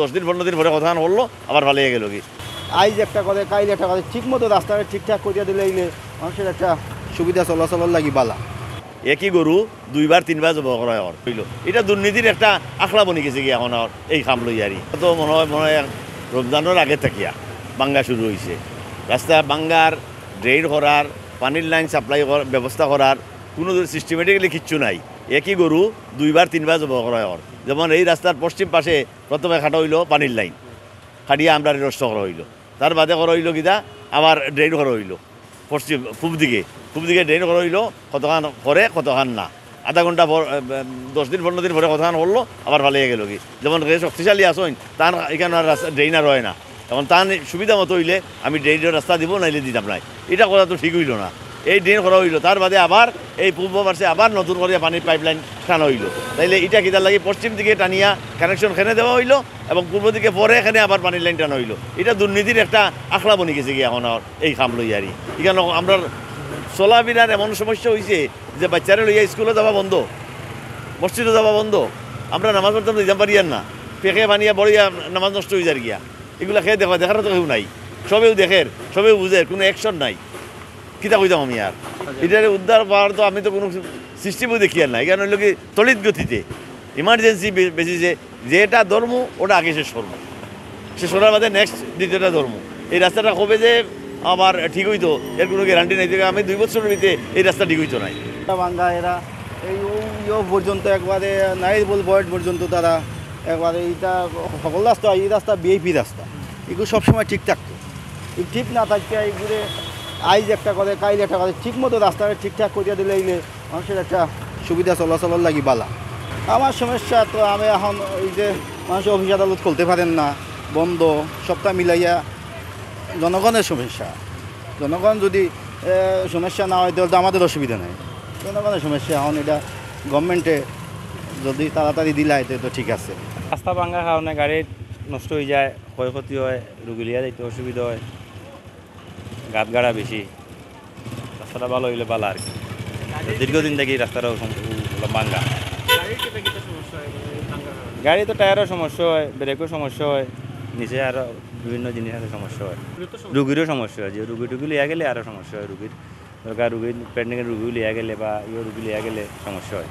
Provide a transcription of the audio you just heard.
দশ দিন পনেরো দিন পরে কথা বলল আবার ভালো গেল কি? আইজ একটা কথা কাইল একটা কথা ঠিক মতো রাস্তাটা ঠিকঠাক করিয়া দিলে এইলে মানুষের একটা সুবিধা চলাচল লাগি বালা। একই গরু? দুইবার তিনবার জব করা হয় হইল এটা দুর্নীতির একটা আখড়া বনি গেছে কি এখন আর এই খাম লই আরি। তো মনে হয় মনে হয় রমজানের আগে থাকিয়া বাঙ্গা শুরু হয়েছে রাস্তা বাঙ্গার ড্রেন করার পানির লাইন সাপ্লাই ব্যবস্থা করার কোনো সিস্টেমেটিক্যালি কিচ্ছু নাই। একই গরু দুইবার, তিনবার জব করা হয় যেমন এই রাস্তার পশ্চিম পাশে প্রথমে খাটা হইল পানির লাইন। খাটিয়া আমরা নষ্ট করা হইল। তার বাদে করা হইল কিনা আবার ড্রেন করা হইল। পশ্চিম, পূব দিকে। পূব দিকে ড্রেন করা হইল, কতখান করে কতখান না। আধা ঘণ্টা পর দশ দিন, পনেরো দিন পরে কতখান করল, আবার ভালো হয়ে গেল কি? যেমন শক্তিশালী আসইন, তার এখানে রাস্তা, ড্রেন আর হয় না। এখন তার সুবিধা মতো হইলে আমি ড্রেনের রাস্তা দিব, নাইলে দিতাম নাই। এটা করা তো ঠিক হইল না। এই ড্রেন করা হইল তার বাদে আবার এই পূর্ব পার্শ্বে আবার নতুন করে পানির পাইপলাইন টানা হইল তাইলে এটা কিতার লাগে পশ্চিম দিকে টানিয়া কানেকশন খেনে দেওয়া হইল এবং পূর্ব দিকে পরে এখানে আবার পানির লাইন টানা হইল এটা দুর্নীতির একটা আখড়া বনি গেছে কি এখন আর এই খাম লই আরি এখানে আমরা চলাফেরার এমন সমস্যা হয়েছে যে বাচ্চারা লইয়া স্কুলে যাওয়া বন্ধ। মসজিদে যাওয়া বন্ধ। আমরা নামাজ পড়তাম দিতাম পারিয়ার না। পেকে বানিয়া বড়িয়া নামাজ নষ্ট হয়ে যার গিয়া। এগুলা খেয়ে দেখা দেখার তো কেউ নাই। সবেও দেখের সবেও বুঝে কোনো অ্যাকশন নাই। কিতা কইতাম আমি আর? এটার উদ্ধার পাওয়ার তো আমি তো কোনো সিস্টেমও দেখি আর নাই। কারণ হইল কি, তড়িৎ গতিতে। ইমার্জেন্সি যে যেটা ধর্ম, ওটা আগে শেষ করব। শেষ করার বাদে নেক্সট দ্বিতীয়টা ধর্ম। এই রাস্তাটা কবে যে আমার ঠিক হইতো, এর কোনো গ্যারান্টি নাই। আমি দুই বছরের ভিতরে এই রাস্তা ঠিক হইতো নাই। বাঙ্গা এরা। এই পর্যন্ত একবারে, নাই বল বয়েড পর্যন্ত তারা। একবারে এইটা সকল রাস্তা, এই রাস্তা বিএপি রাস্তা। এগুলো সবসময় ঠিক থাকতো। ঠিক না থাকতে এইগুলো আইজ একটা কথা কাইল একটা কথা ঠিক মতো রাস্তাটা ঠিকঠাক করিয়া দিলে এইলে মানুষের একটা সুবিধা চলাচলের লাগি বালা। আমার সমস্যা তো আমি এখন এই যে মানুষ অফিস আদালত খুলতে পারেন না, বন্ধ সপ্তাহ মিলাইয়া জনগণের সমস্যা। জনগণ যদি সমস্যা না হয়, তাহলে তো আমাদের অসুবিধা নেই। জনগণের সমস্যা এখন এটা গভর্নমেন্টে যদি তাড়াতাড়ি দিলাই তো ঠিক আছে। রাস্তা ভাঙার কারণে গাড়ি নষ্ট হয়ে যায়, ক্ষয়ক্ষতি হয়, রুগী লিয়া যাইতে অসুবিধা হয়। গাত গাড়া বেশি। রাস্তাটা ভালো হইলে ভালো আর কি। দীর্ঘদিন থেকে রাস্তাটা ভাঙ্গা। গাড়ি তো টায়ারের সমস্যা হয় ব্রেকের সমস্যা হয় নিচে আরও বিভিন্ন জিনিসের সমস্যা হয়। রুগীরও সমস্যা হয় যে রুগী টুগী লিয়া গেলে আরও সমস্যা হয় রুগীর। দরকার রুগীর পেন্ডিংয়ের রুগী লিয়া গেলে বা ইয়ে রুগী লিয়া গেলে সমস্যা হয়।